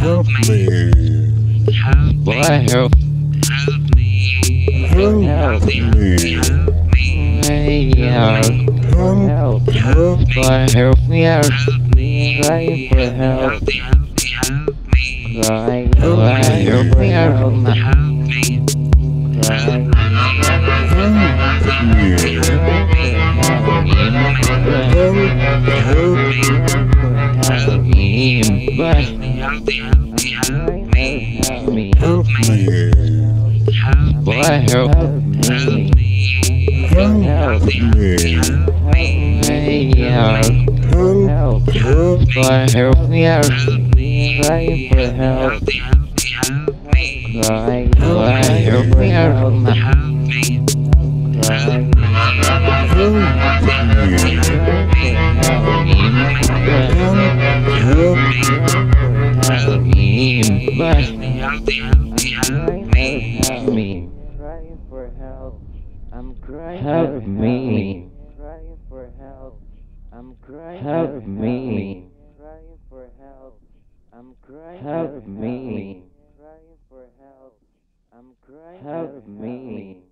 Help me. Boy, help Help me. Help me. Help me out. Help. Me. Help. Me. Help. Boy, help me out. Help me. Crying for help. Me. Help me. Help me. Crying, boy, help me out. Help me. Crying. Help me. Help Help me. Help me. Help me. Help me, Help me. Help me. help me. me. Help me. Help me. me. Help. Help, Help me. help me out. Help me. Crying for help. Help me. Help me. Me out. Help me. Help me. Help me. Help me. Help. I'm. Help me. Help. I'm. Help me. Help. Me. Help me.